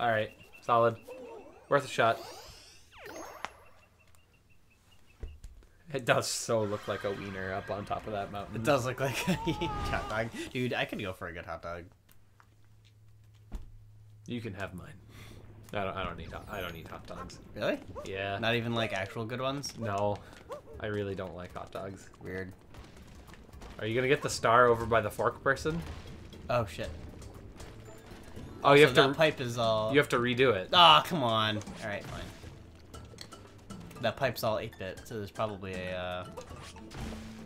All right, solid, worth a shot. It does so look like a wiener up on top of that mountain. It does look like a hot dog. Dude, I could go for a good hot dog. You can have mine. I don't. I don't need. Hot, I don't need hot dogs. Really? Yeah. Not even like actual good ones? no, I really don't like hot dogs. Weird. Are you gonna get the star over by the fork person? Oh shit. Oh, you so have that to. pipe is all. You have to redo it. Ah, come on. All right, fine. That pipe's all 8-bit, so there's probably a. Uh...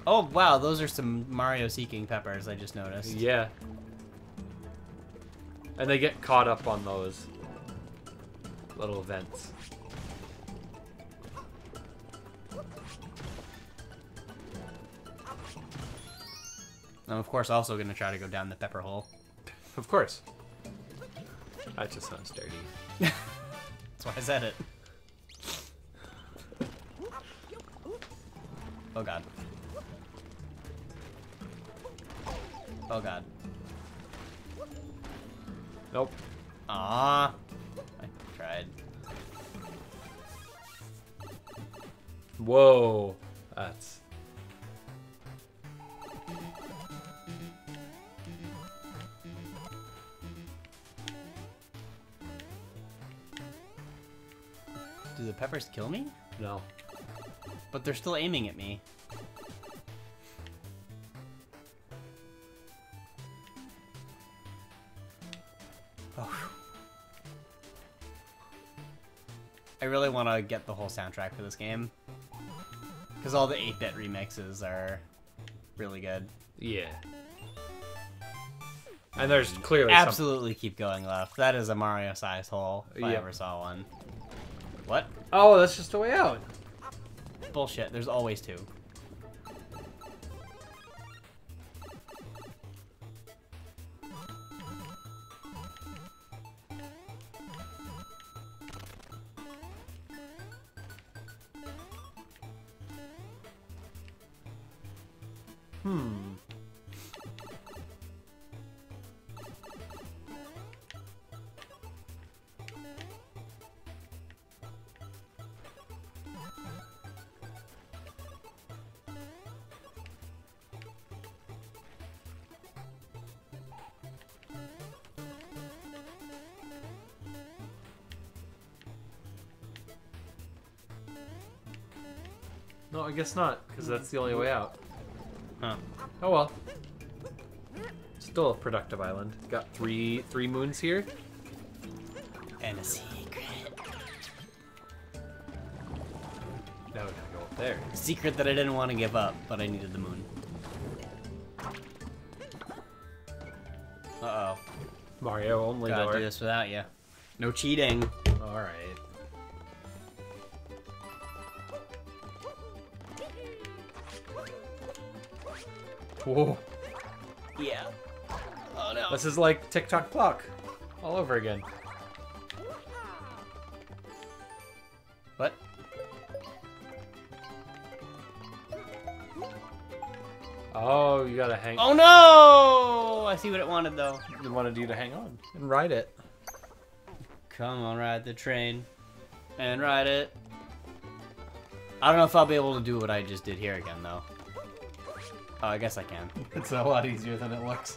Oh wow, those are some Mario seeking peppers. I just noticed. Yeah. And they get caught up on those little vents. I'm of course also gonna try to go down the pepper hole. Of course. That just sounds dirty. That's why I said it. Oh god. Oh god. Nope. Ah. I tried. Whoa. Peppers kill me? No. But they're still aiming at me. Oh. I really want to get the whole soundtrack for this game. Because all the 8-bit remixes are really good. Yeah. And there's clearly some- Absolutely keep going left. That is a Mario-sized hole, if I ever saw one. What? Oh, that's just a way out. Bullshit, there's always two. Guess not, because that's the only way out. Huh. Oh well. Still a productive island. Got three three moons here. And a secret. Now we gotta go up there. Secret that I didn't want to give up, but I needed the moon. Uh-oh. Mario only Gotta door. do this without you. No cheating. All right. Whoa. Yeah. Oh no. This is like Tick Tock Clock all over again. What? Oh, you gotta hang. Oh no! I see what it wanted though. It wanted you to hang on and ride it. Come on, ride the train. And ride it. I don't know if I'll be able to do what I just did here again though. Oh, I guess I can. It's a lot easier than it looks.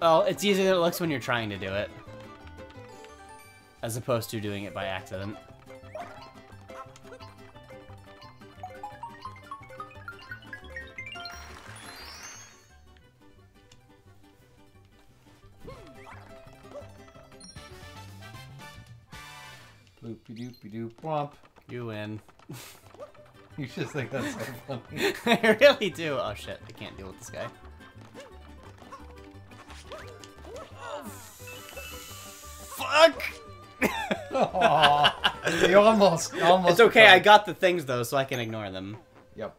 Well, it's easier than it looks when you're trying to do it. As opposed to doing it by accident. Loopy doopy doop womp. You win. You just think that's so funny. I really do. Oh shit, I can't deal with this guy. Fuck! Aw, you almost, almost. It's okay, I got the things though, so I can ignore them. Yep.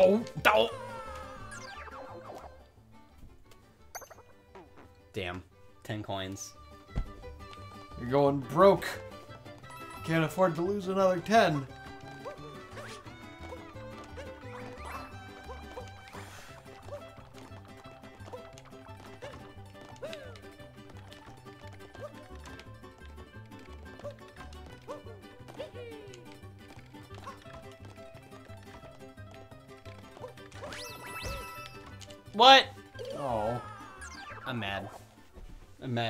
Oh. Damn. 10 coins. You're going broke. Can't afford to lose another 10.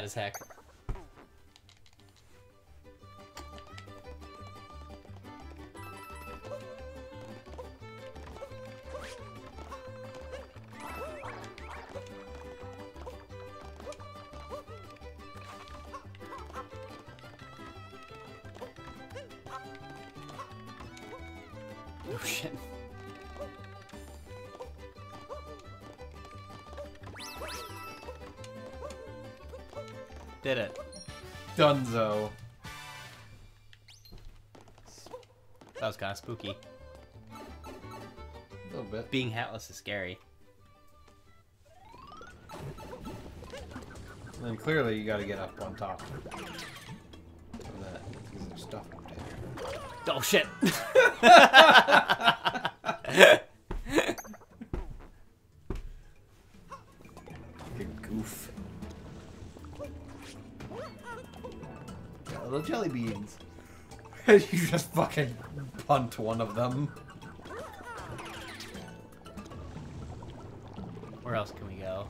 As heck. Did it. Dunzo. That was kind of spooky. A little bit. Being hatless is scary. Then clearly you gotta get up on top. Of that, because there's stuff up there. Oh shit! you just fucking punt one of them. Where else can we go?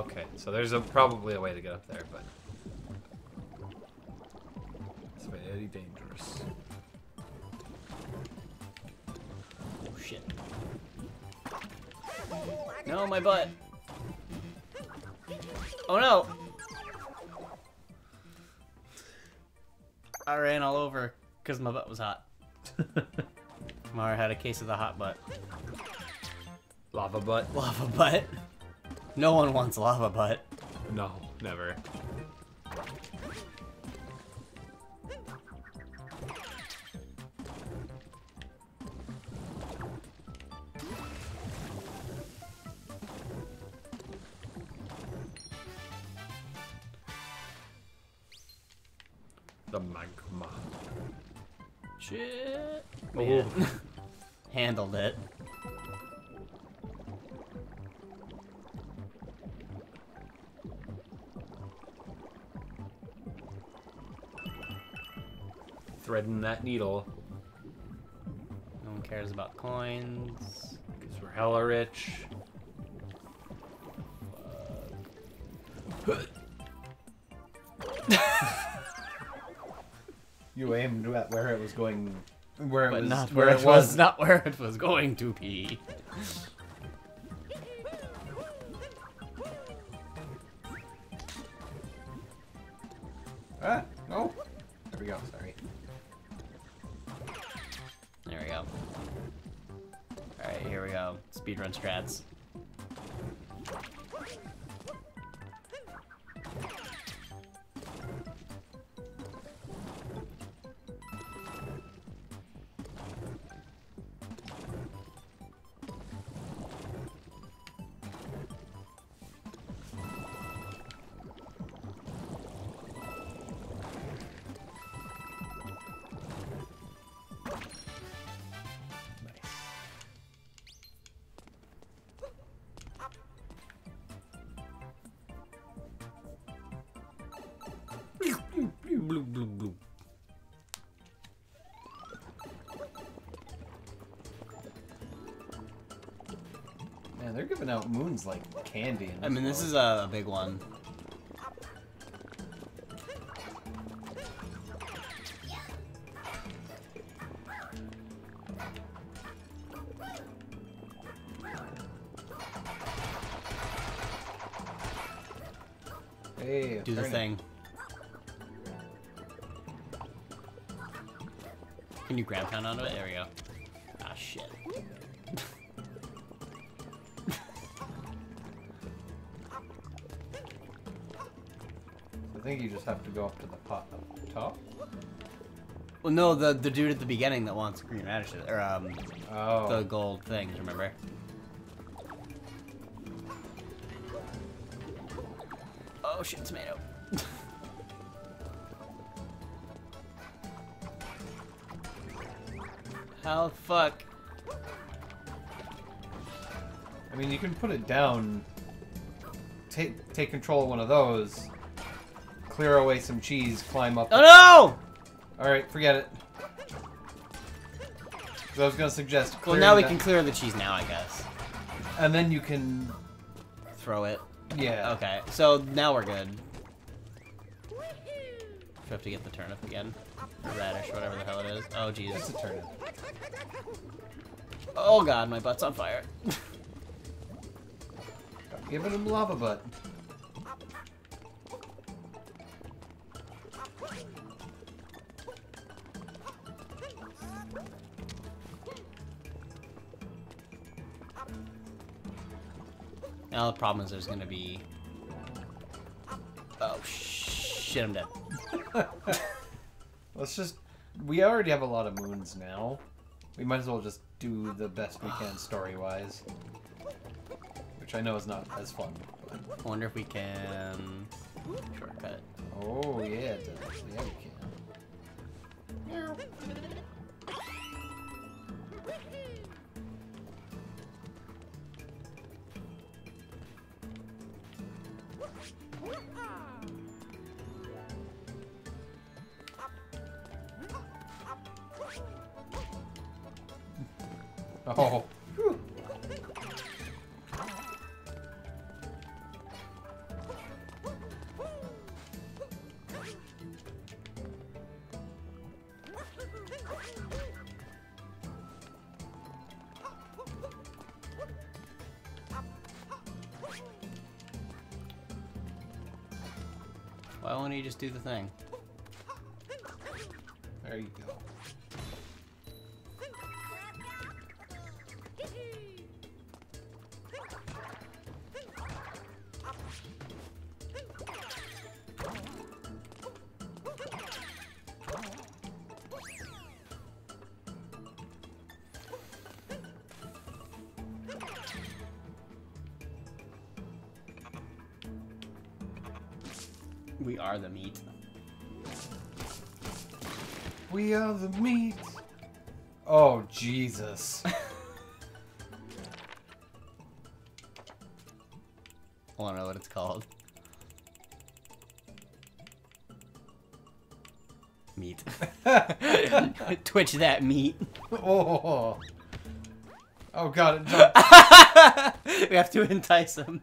Okay, so there's a probably a way to get up there, but it's very dangerous. Oh shit. No, my butt. Oh no! I ran all over because my butt was hot. Mara had a case of the hot butt. Lava butt? Lava butt? No one wants lava butt. No, never. The magma. Shit. Oh. Man. Handled it. Threading that needle, No one cares about coins. because we're hella rich. You aimed at where it was going, where it But was, not where, where, it was was. not where it was going to be. Oh, Out moons like candy. I mean, this is a big one. Hey, Do the thing. Can you ground pound onto it? There we go. Ah, shit. Think you just have to go up to the pot up top. Well, no, the the dude at the beginning that wants green radishes, or um, Oh. the gold things. Remember? Oh shit, tomato. How the fuck? I mean, you can put it down. Take take control of one of those. Clear away some cheese. Climb up. Oh no! All right, forget it. 'Cause I was gonna suggest. Well, now we that- can clear the cheese now, I guess. And then you can. Throw it. Yeah. Okay, so now we're good. We have to get the turnip again. Or radish, whatever the hell it is. Oh, It's Jesus. a turnip. Oh god, my butt's on fire. Giving him lava butt. Now the problem is there's gonna be... Oh, shit, I'm dead. Let's just. We already have a lot of moons now. We might as well just do the best we can story wise. Which I know is not as fun. But... I wonder if we can... Shortcut. Oh, yeah, it does. Yeah, we can. Oh. He just do the thing? There you go. We are the meat. We are the meat. Oh, Jesus. I don't know what it's called. Meat. Twitch that meat. oh. Oh, God, we have to entice him.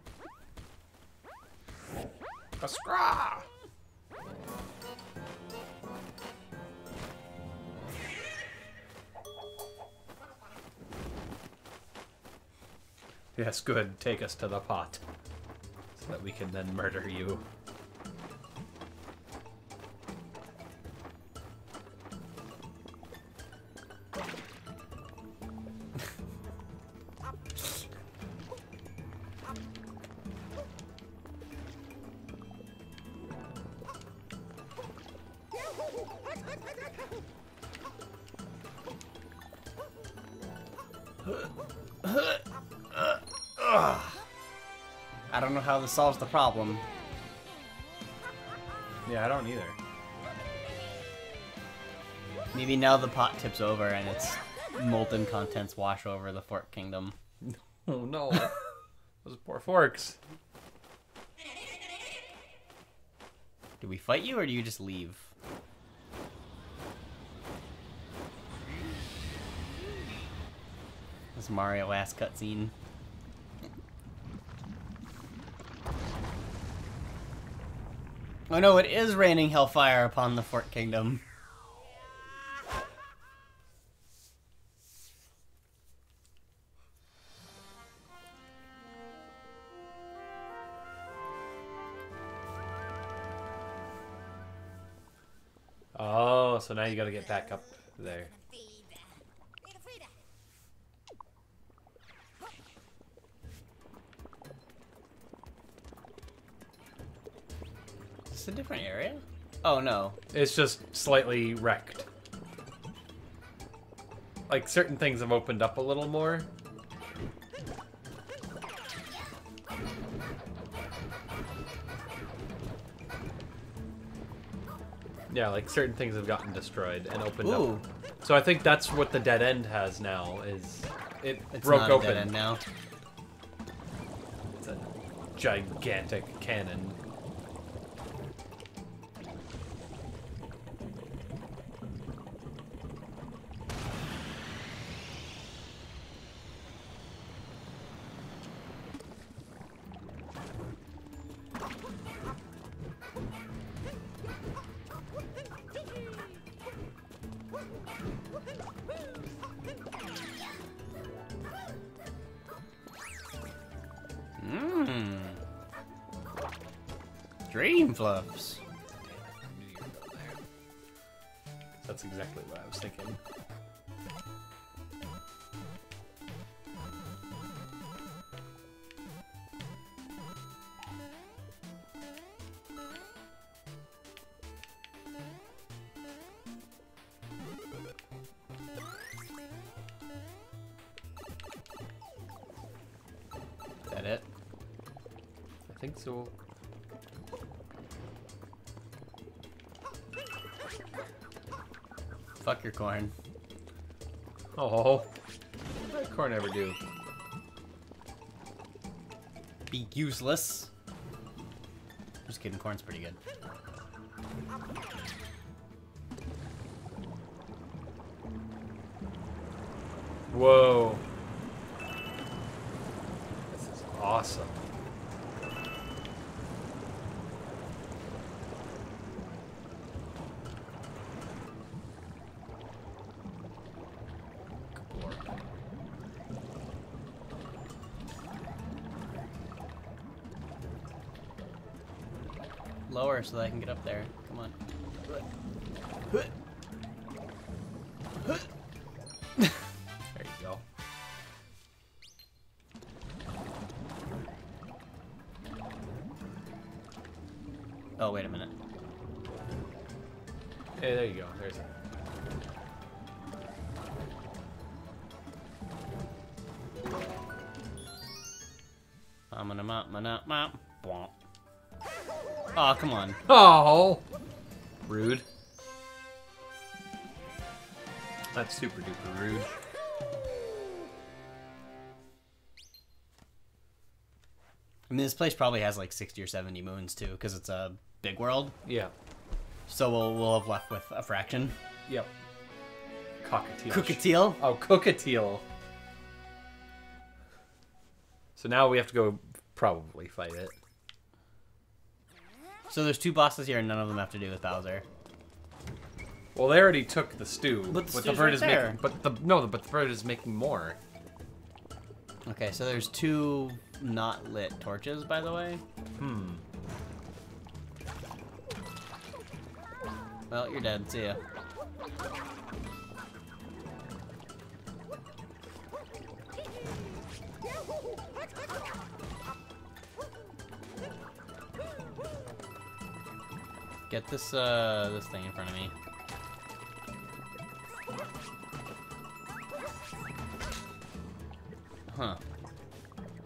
Paskra! Yes, good. Take us to the pot. So that we can then murder you. I don't know how this solves the problem. Yeah, I don't either. Maybe now the pot tips over and its molten contents wash over the Fork Kingdom. Oh no. Those poor forks. Do we fight you or do you just leave? This Mario ass cutscene. Oh no, it is raining hellfire upon the Fort Kingdom. Oh, so now you gotta get back up there. A different area? Oh no. It's just slightly wrecked. Like certain things have opened up a little more. Yeah, like certain things have gotten destroyed and opened Ooh. up. So I think that's what the dead end has now is it It's broke open. dead end now. It's a gigantic cannon. Dream fluffs. That's exactly what I was thinking. Is that it? I think so. Fuck your corn. Oh, what did corn ever do? Be useless. Just kidding, corn's pretty good. Whoa. This is awesome. Lower so that I can get up there. Come on. There you go. Oh, wait a minute. Hey, there you go. There's it. I'm gonna mop, mop, mop, mop. Oh, come on. Oh, rude. That's super duper rude. I mean, this place probably has like 60 or 70 moons too, because it's a big world. Yeah. So we'll, we'll have left with a fraction. Yep. Cockatiel. Cookatiel? Oh, cookatiel. So now we have to go probably fight it. So there's two bosses here, and none of them have to do with Bowser. Well, they already took the stew, But the the stew's bird right is there. making. But the no, but the bird is making more. Okay, so there's two not lit torches, by the way. Hmm. Well, you're dead. See ya. Get this uh this thing in front of me. Huh.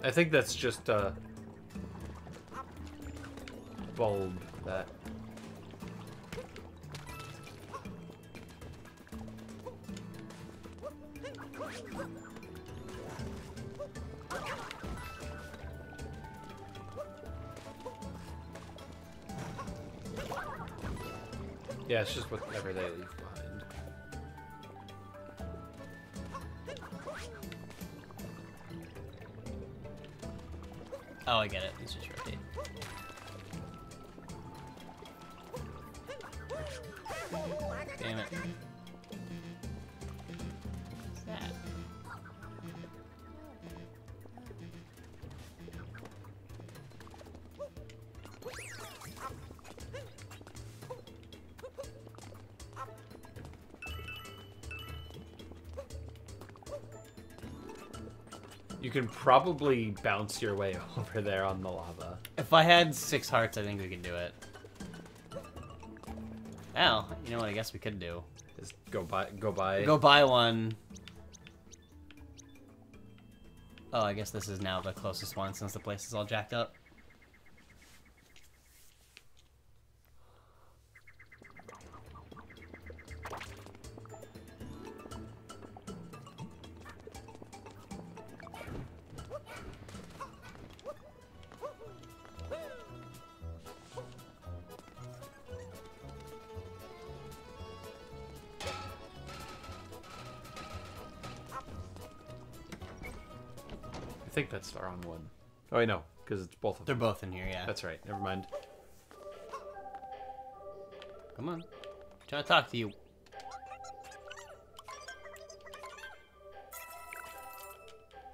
I think that's just a bulb that. You can probably bounce your way over there on the lava. If I had six hearts, I think we could do it. Oh, you know what? I guess we could do. Just go buy- go buy- Go buy one. Oh, I guess this is now the closest one since the place is all jacked up. Think that's the wrong one. Oh, I know, because it's both of They're them. both in here, yeah. That's right. Never mind. Come on. trying to talk to you.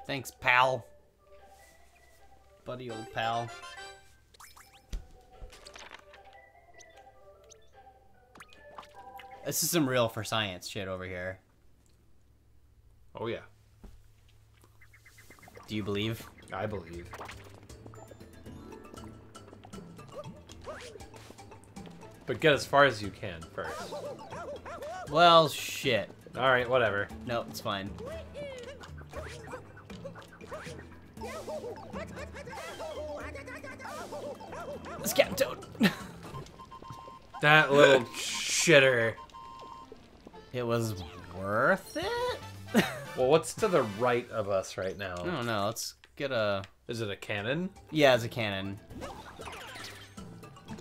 Thanks, pal. Buddy old pal. This is some real for science shit over here. Oh yeah, Do you believe? I believe. But get as far as you can first. Well, shit. All right, whatever. No, it's fine. It's Captain Toad. That little shitter. it was worth it? Well, what's to the right of us right now? I don't know. Let's get a. Is it a cannon? Yeah, it's a cannon.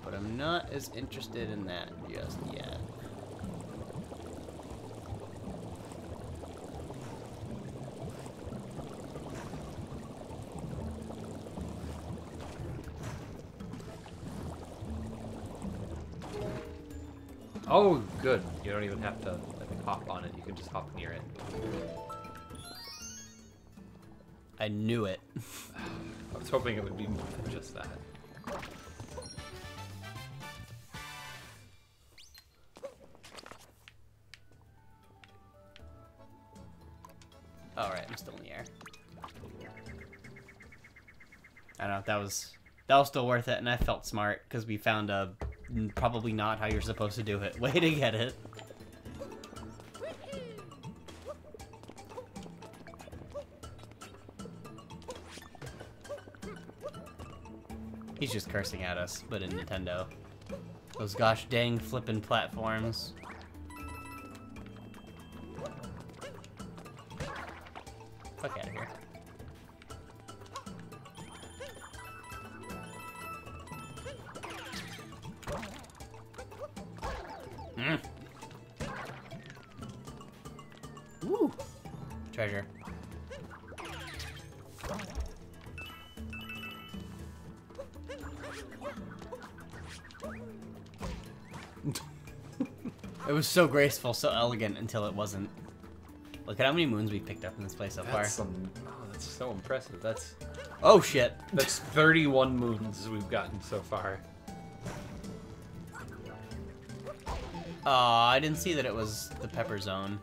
But I'm not as interested in that just yet. Oh, good. You don't even have to hop on it. You can just hop near it. I knew it. I was hoping it would be more than just that. Alright, I'm still in the air. I don't know, that was that was still worth it, and I felt smart because we found a probably not how you're supposed to do it way to get it. He's just cursing at us, but in Nintendo. Those gosh dang flippin' platforms. Was so graceful, so elegant until it wasn't. Look at how many moons we picked up in this place so far. That's some. Oh, that's so impressive. That's Oh shit. that's 31 moons we've gotten so far. Aw, I didn't see that it was the pepper zone.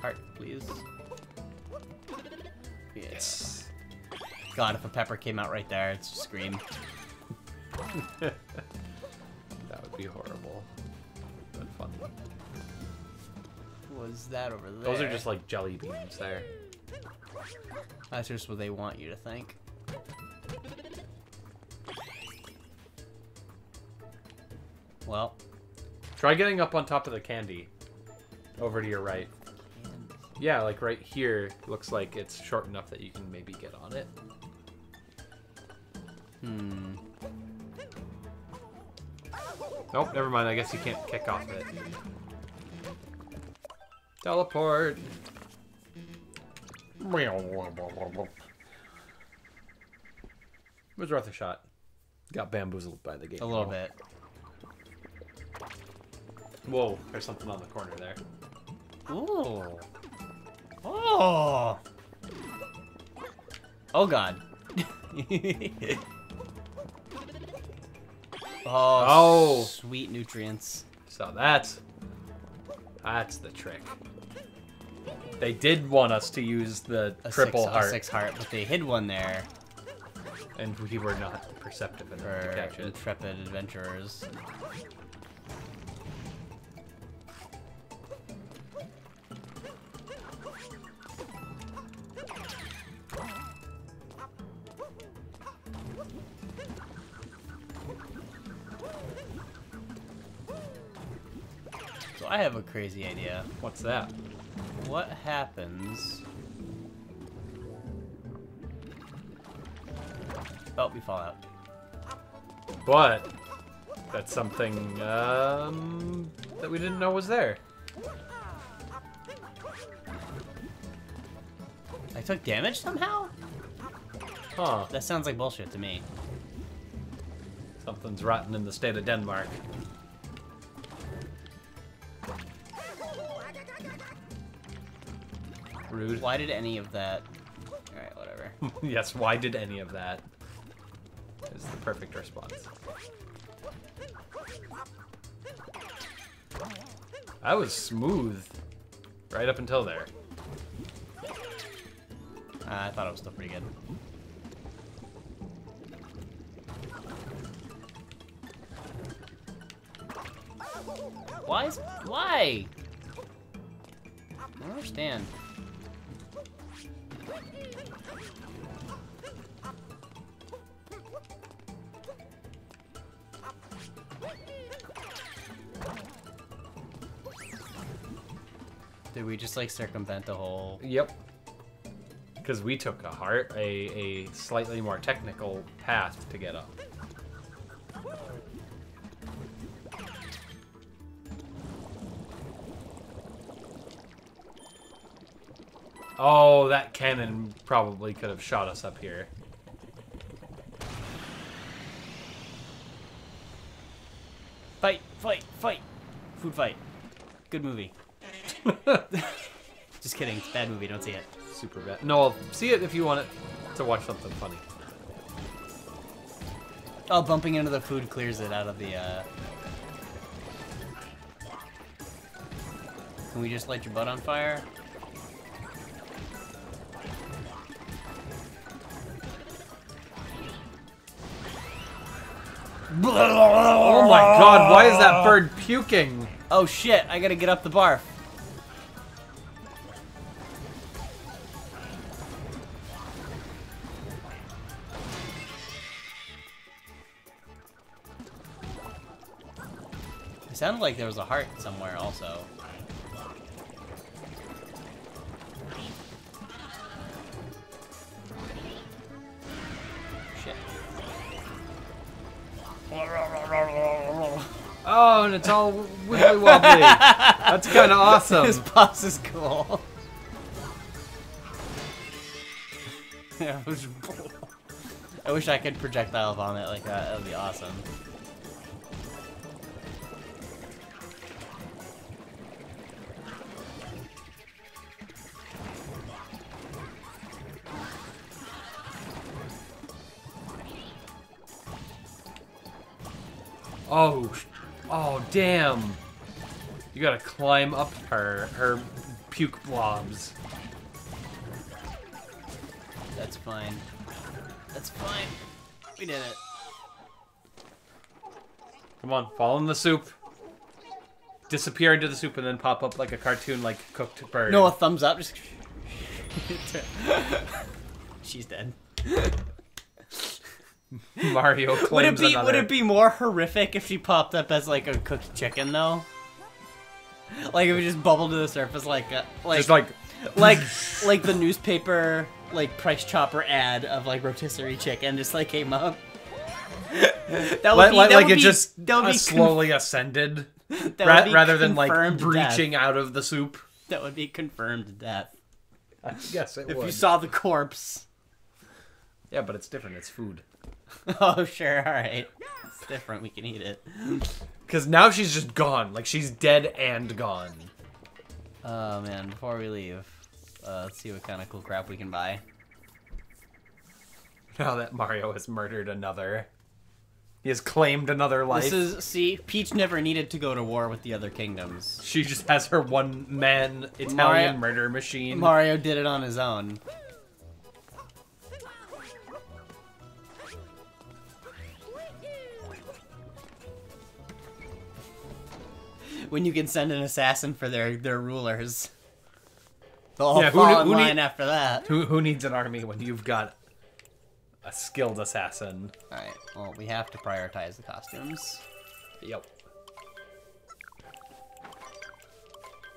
Heart, please. Yes. God, if a pepper came out right there, it's scream. Would be horrible. But funny. Was that over there? Those are just like jelly beans there. That's just what they want you to think. Well, Try getting up on top of the candy. Over to your right. Yeah, like right here. Looks like it's short enough that you can maybe get on it. hmm. Nope, never mind. I guess you can't kick off it. Teleport. It was worth a shot. Got bamboozled by the game. A little bit. Whoa, there's something on the corner there. Ooh. Oh. Oh god. oh, Oh. sweet nutrients. So that's that's the trick. They did want us to use the a triple six, heart, six heart, but they hid one there and we were not perceptive enough for to catch it. intrepid adventurers. Crazy idea. What's that? What happens? Oh, we fall out. But that's something um, that we didn't know was there. I took damage somehow? Huh? That sounds like bullshit to me. Something's rotten in the state of Denmark. Rude. Why did any of that... Alright, whatever. yes, why did any of that? Is the perfect response. That was smooth. Right up until there. Uh, I thought it was still pretty good. Why is... Why? I don't understand. Did we just like circumvent the whole... Yep. Because we took a heart, a, a slightly more technical path to get up. Oh, that cannon probably could have shot us up here. Fight, fight, fight. Food fight. Good movie. Just kidding. It's a bad movie. Don't see it. Super bad. No, I'll see it if you want it to watch something funny. Oh, bumping into the food clears it out of the, uh... Can we just light your butt on fire? Oh my god, why is that bird puking? Oh shit, I gotta get up the barf. It sounded like there was a heart somewhere also. Shit. Oh, and it's all wibbly wobbly. That's kind of awesome. This boss is cool. Yeah, I wish I could projectile vomit like that. That would be awesome. Damn. You gotta climb up her, her puke blobs. That's fine. That's fine. We did it. Come on, fall in the soup. Disappear into the soup and then pop up like a cartoon, like cooked bird. No, a thumbs up. Just. She's dead. Mario claims Would it be another. Would it be more horrific if she popped up as like a cooked chicken though? Like if it just bubbled to the surface like a, like Just like, like like the newspaper like price chopper ad of like rotisserie chicken just like came up. that would like, be, like, that like would it be, just that would uh, be slowly ascended, that ra- would be rather than like confirmed death. breaching out of the soup. That would be confirmed death. Yes, it If would. you saw the corpse. yeah, but it's different. It's food. Oh sure, all right. It's different. We can eat it. Because now she's just gone. Like she's dead and gone. Oh man, before we leave, uh, let's see what kind of cool crap we can buy. Now that Mario has murdered another. He has claimed another life. This is see, Peach never needed to go to war with the other kingdoms. She just has her one man Italian Mario- murder machine. Mario did it on his own. When you can send an assassin for their their rulers, they'll all Yeah, who fall knew- in who need- line after that. who who needs an army when you've got a skilled assassin? All right. Well, we have to prioritize the costumes. Yep.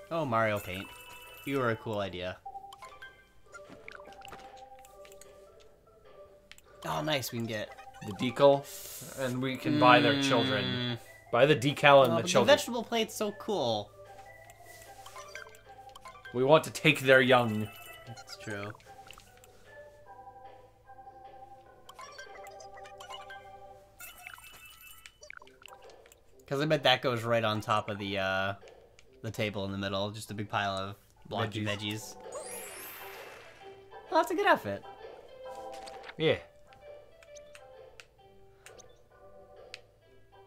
Oh, Mario Paint. You were a cool idea. Oh, nice. We can get The decal, and we can buy their children. Hmm. Buy the decal and Oh, the but the vegetable plate's so cool. we want to take their young. That's true. Because I bet that goes right on top of the uh, the table in the middle, just a big pile of blocky Veggies. veggies. Well, that's a good outfit. Yeah.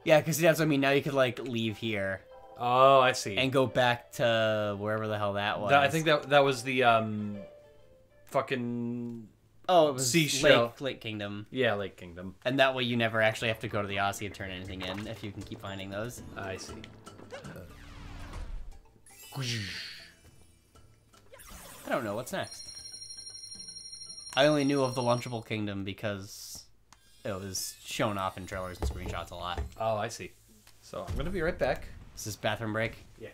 Yeah, because that's what I mean. Now you could like leave here Oh, I see. and go back to wherever the hell that was. That- I think that that was the um, fucking oh, it was seashell. Lake, Lake Kingdom, yeah, Lake Kingdom. and that way you never actually have to go to the Odyssey and turn anything in if you can keep finding those. I see. I don't know what's next. I only knew of the Lunchable Kingdom because it was shown off in trailers and screenshots a lot. Oh, I see. So I'm gonna be right back. Is this bathroom break? Yeah.